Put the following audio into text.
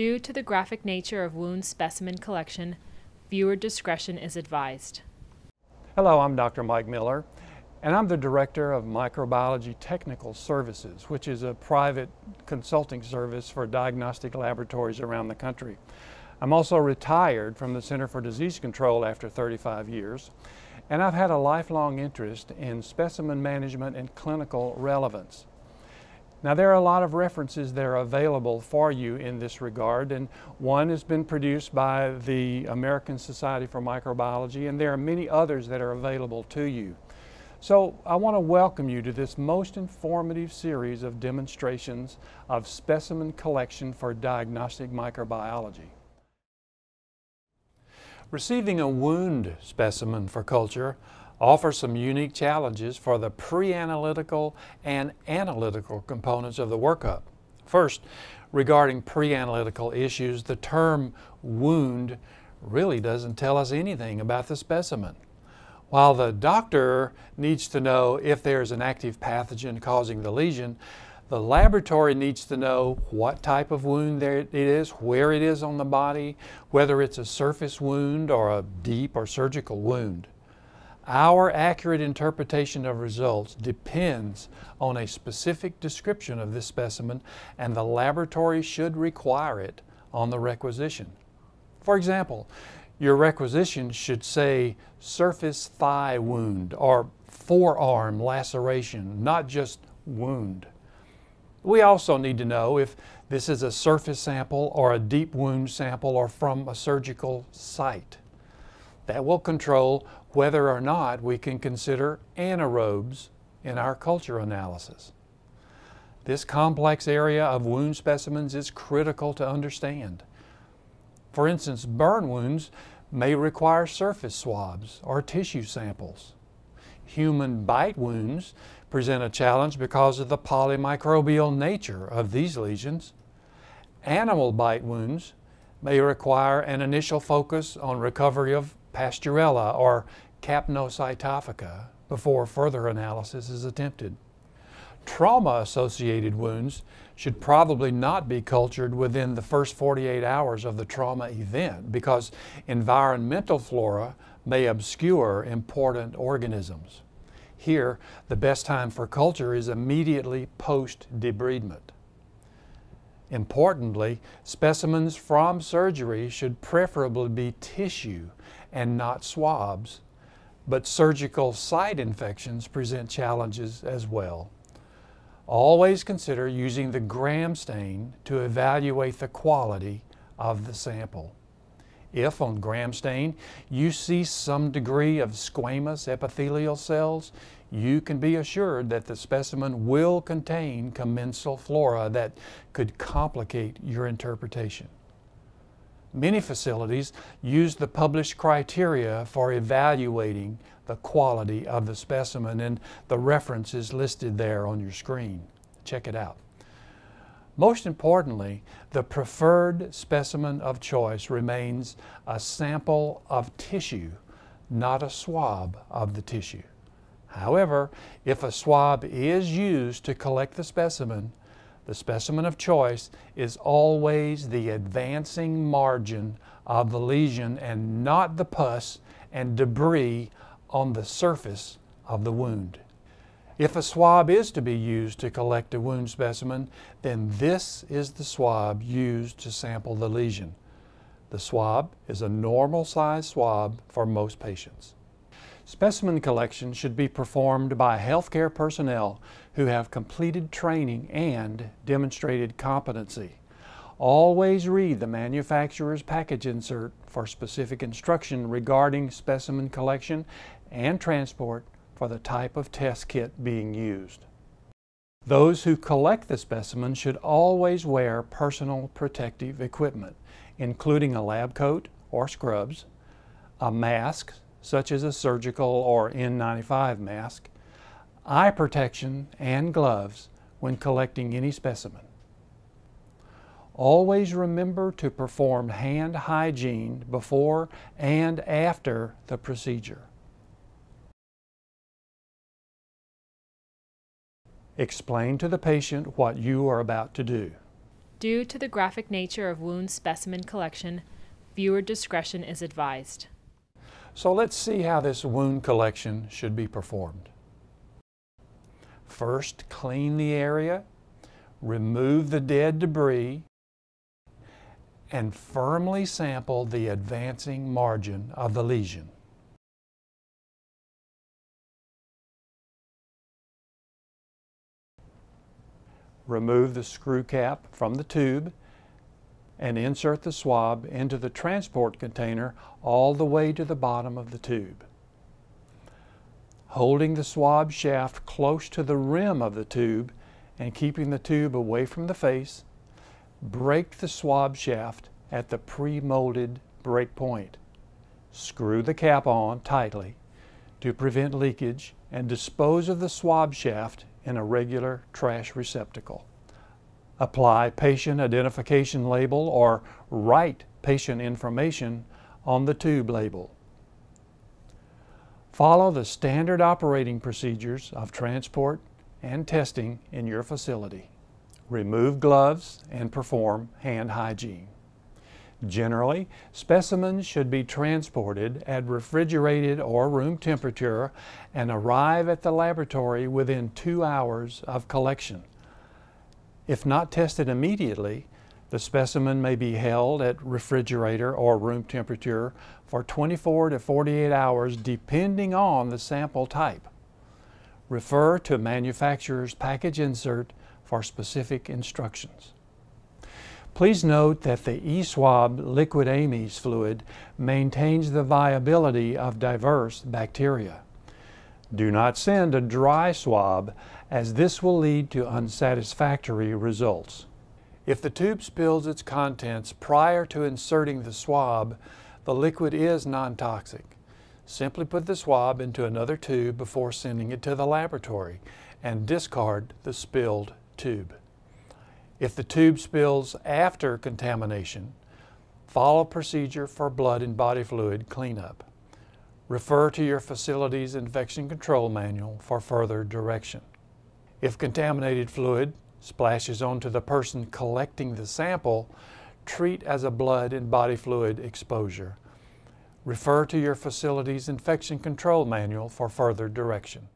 Due to the graphic nature of wound specimen collection, viewer discretion is advised. Hello, I'm Dr. Mike Miller, and I'm the Director of Microbiology Technical Services, which is a private consulting service for diagnostic laboratories around the country. I'm also retired from the Center for Disease Control after 35 years, and I've had a lifelong interest in specimen management and clinical relevance. Now there are a lot of references that are available for you in this regard and one has been produced by the American Society for Microbiology and there are many others that are available to you. So I want to welcome you to this most informative series of demonstrations of specimen collection for diagnostic microbiology. Receiving a wound specimen for culture offers some unique challenges for the pre-analytical and analytical components of the workup. First, regarding pre-analytical issues, the term wound really doesn't tell us anything about the specimen. While the doctor needs to know if there's an active pathogen causing the lesion, the laboratory needs to know what type of wound there it is, where it is on the body, whether it's a surface wound or a deep or surgical wound. Our accurate interpretation of results depends on a specific description of this specimen and the laboratory should require it on the requisition. For example, your requisition should say surface thigh wound or forearm laceration, not just wound. We also need to know if this is a surface sample or a deep wound sample or from a surgical site. That will control whether or not we can consider anaerobes in our culture analysis. This complex area of wound specimens is critical to understand. For instance, burn wounds may require surface swabs or tissue samples. Human bite wounds present a challenge because of the polymicrobial nature of these lesions. Animal bite wounds may require an initial focus on recovery of Pasteurella or Capnocytophaga before further analysis is attempted. Trauma-associated wounds should probably not be cultured within the first 48 hours of the trauma event because environmental flora may obscure important organisms. Here, the best time for culture is immediately post-debridement. Importantly, specimens from surgery should preferably be tissue and not swabs, but surgical site infections present challenges as well. Always consider using the gram stain to evaluate the quality of the sample. If on gram stain you see some degree of squamous epithelial cells, you can be assured that the specimen will contain commensal flora that could complicate your interpretation. Many facilities use the published criteria for evaluating the quality of the specimen and the reference is listed there on your screen. Check it out. Most importantly, the preferred specimen of choice remains a sample of tissue, not a swab of the tissue. However, if a swab is used to collect the specimen, the specimen of choice is always the advancing margin of the lesion and not the pus and debris on the surface of the wound. If a swab is to be used to collect a wound specimen, then this is the swab used to sample the lesion. The swab is a normal size swab for most patients. Specimen collection should be performed by healthcare personnel who have completed training and demonstrated competency. Always read the manufacturer's package insert for specific instruction regarding specimen collection and transport for the type of test kit being used. Those who collect the specimen should always wear personal protective equipment, including a lab coat or scrubs, a mask such as a surgical or N95 mask, eye protection, and gloves when collecting any specimen. Always remember to perform hand hygiene before and after the procedure. Explain to the patient what you are about to do. Due to the graphic nature of wound specimen collection, viewer discretion is advised. So let's see how this wound collection should be performed. First, clean the area, remove the dead debris, and firmly sample the advancing margin of the lesion. Remove the screw cap from the tube and insert the swab into the transport container all the way to the bottom of the tube. Holding the swab shaft close to the rim of the tube and keeping the tube away from the face, break the swab shaft at the pre-molded break point. Screw the cap on tightly to prevent leakage and dispose of the swab shaft in a regular trash receptacle. Apply patient identification label or write patient information on the tube label. Follow the standard operating procedures of transport and testing in your facility. Remove gloves and perform hand hygiene. Generally, specimens should be transported at refrigerated or room temperature and arrive at the laboratory within two hours of collection. If not tested immediately, the specimen may be held at refrigerator or room temperature for 24 to 48 hours depending on the sample type. Refer to manufacturer's package insert for specific instructions. Please note that the eSwab liquid Amies fluid maintains the viability of diverse bacteria. Do not send a dry swab as this will lead to unsatisfactory results. If the tube spills its contents prior to inserting the swab, the liquid is non-toxic. Simply put the swab into another tube before sending it to the laboratory and discard the spilled tube. If the tube spills after contamination, follow procedure for blood and body fluid cleanup. Refer to your facility's infection control manual for further direction. If contaminated fluid splashes onto the person collecting the sample, treat as a blood and body fluid exposure. Refer to your facility's infection control manual for further direction.